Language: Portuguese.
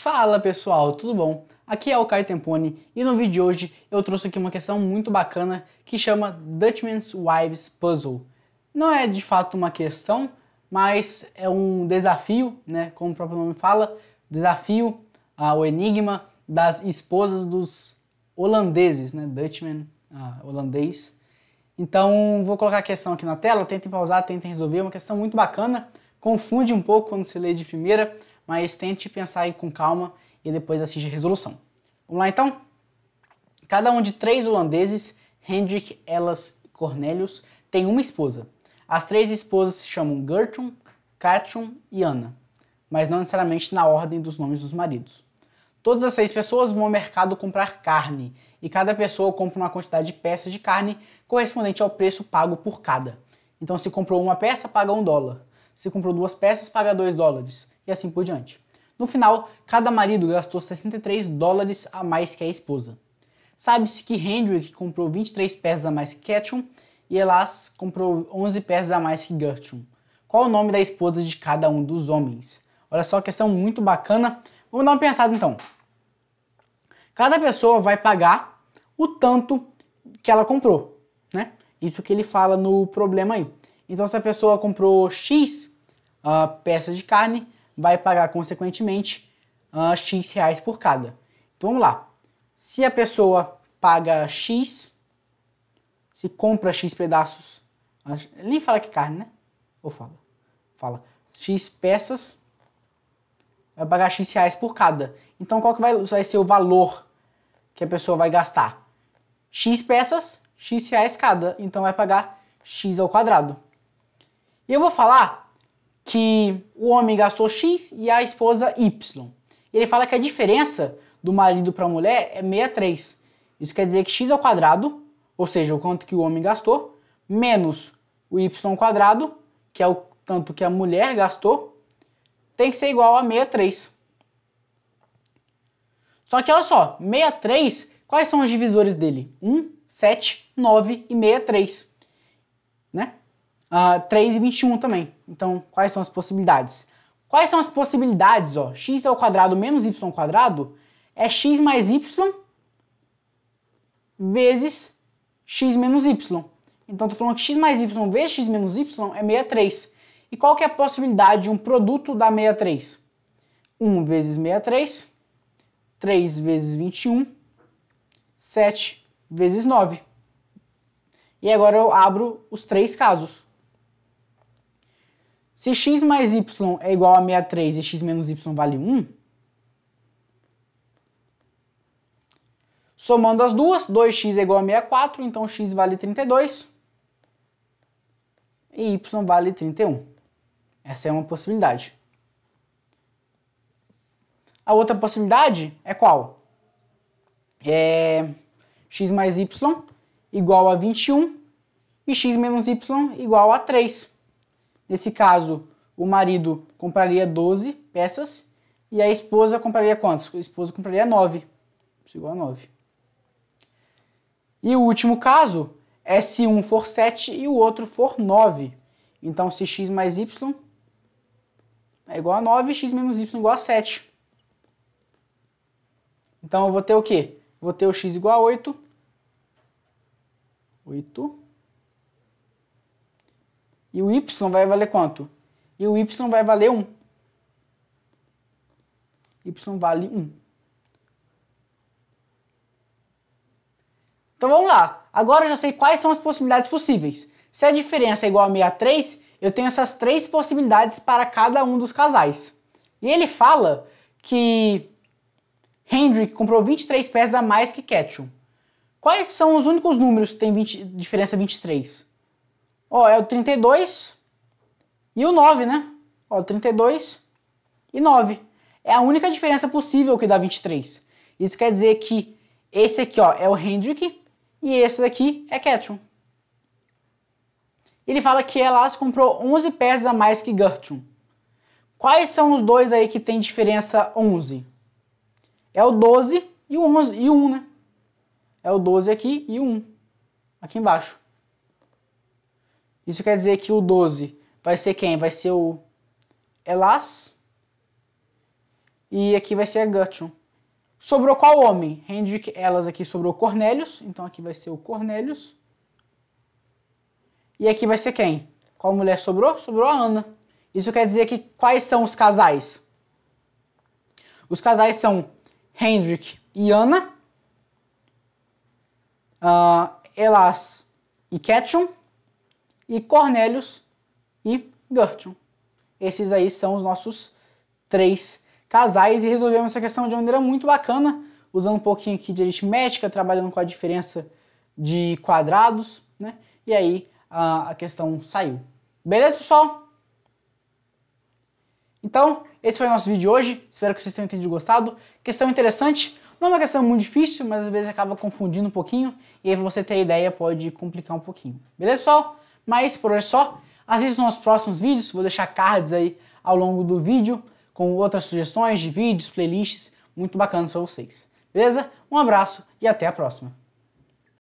Fala pessoal, tudo bom? Aqui é o Caio Tempone e no vídeo de hoje eu trouxe aqui uma questão muito bacana que chama Dutchman's Wives Puzzle. Não é de fato uma questão, mas é um desafio, né? Como o próprio nome fala, desafio ao enigma das esposas dos holandeses, né? Dutchman, ah, holandês. Então vou colocar a questão aqui na tela, tentem pausar, tentem resolver, é uma questão muito bacana, confunde um pouco quando você lê de primeira, mas tente pensar aí com calma e depois assiste a resolução. Vamos lá então? Cada um de três holandeses, Hendrik, Ellas e Cornelius, tem uma esposa. As três esposas se chamam Gertrude, Katrin e Anna, mas não necessariamente na ordem dos nomes dos maridos. Todas as seis pessoas vão ao mercado comprar carne e cada pessoa compra uma quantidade de peças de carne correspondente ao preço pago por cada. Então, se comprou uma peça, paga um dólar. Se comprou duas peças, paga dois dólares e assim por diante. No final, cada marido gastou 63 dólares a mais que a esposa. Sabe-se que Hendrik comprou 23 peças a mais que Ketchum e Elas comprou 11 peças a mais que Gertrude. Qual o nome da esposa de cada um dos homens? Olha só, questão muito bacana. Vamos dar uma pensada então. Cada pessoa vai pagar o tanto que ela comprou, né? Isso que ele fala no problema aí. Então, se a pessoa comprou X uh, peças de carne, vai pagar consequentemente uh, X reais por cada. Então vamos lá. Se a pessoa paga X, se compra X pedaços, ele nem fala que carne, né? Ou fala? Fala. X peças, vai pagar X reais por cada. Então qual que vai, vai ser o valor que a pessoa vai gastar? X peças, X reais cada. Então vai pagar X ao quadrado. E eu vou falar que o homem gastou X e a esposa Y. Ele fala que a diferença do marido para a mulher é 63. Isso quer dizer que x ao quadrado, ou seja, o quanto que o homem gastou, menos o y ao quadrado, que é o tanto que a mulher gastou, tem que ser igual a 63. Só que olha só, 63, quais são os divisores dele? 1, 7, 9 e 63. Né? Uh, 3 e 21 também. Então, quais são as possibilidades? Quais são as possibilidades? Ó? x ao quadrado menos y ao quadrado é x mais y vezes x menos y. Então, estou falando que x mais y vezes x menos y é 63. E qual que é a possibilidade de um produto da 63? 1 vezes 63, 3 vezes 21, 7 vezes 9. E agora eu abro os três casos. Se x mais y é igual a 63 e x menos y vale 1, somando as duas, 2x é igual a 64, então x vale 32 e y vale 31. Essa é uma possibilidade. A outra possibilidade é qual? É x mais y igual a 21 e x menos y igual a 3. Nesse caso, o marido compraria 12 peças e a esposa compraria quantas? A esposa compraria 9. Isso igual a 9. E o último caso é se um for 7 e o outro for 9. Então, se x mais y é igual a 9, x menos y é igual a 7. Então, eu vou ter o quê? Vou ter o x igual a 8. 8 e o y vai valer quanto? E o y vai valer 1. y vale 1. Então vamos lá. Agora eu já sei quais são as possibilidades possíveis. Se a diferença é igual a 63, eu tenho essas três possibilidades para cada um dos casais. E ele fala que Hendrik comprou 23 peças a mais que Ketchum. Quais são os únicos números que tem 20, diferença 23? Ó, é o 32 e o 9, né? Ó, 32 e 9. É a única diferença possível que dá 23. Isso quer dizer que esse aqui, ó, é o Hendrick e esse daqui é Ketchum. Ele fala que Elas comprou 11 peças a mais que Gertrude. Quais são os dois aí que tem diferença 11? É o 12 e o 11 e o 1, né? É o 12 aqui e o 1 aqui embaixo. Isso quer dizer que o 12 vai ser quem? Vai ser o Elas. E aqui vai ser a Gutron. Sobrou qual homem? Hendrik, elas aqui sobrou Cornelius. Então aqui vai ser o Cornelius. E aqui vai ser quem? Qual mulher sobrou? Sobrou a Ana. Isso quer dizer que quais são os casais? Os casais são Hendrik e Ana, uh, Elas e Ketchum, e Cornelius e Gertrude. Esses aí são os nossos três casais e resolvemos essa questão de uma maneira muito bacana, usando um pouquinho aqui de aritmética, trabalhando com a diferença de quadrados, né? E aí a, a questão saiu. Beleza, pessoal? Então, esse foi o nosso vídeo de hoje. Espero que vocês tenham entendido e gostado. Questão interessante. Não é uma questão muito difícil, mas às vezes acaba confundindo um pouquinho. E aí, pra você ter ideia, pode complicar um pouquinho. Beleza, pessoal? Mas por hoje é só. Assista os nossos próximos vídeos. Vou deixar cards aí ao longo do vídeo com outras sugestões de vídeos, playlists muito bacanas para vocês. Beleza? Um abraço e até a próxima.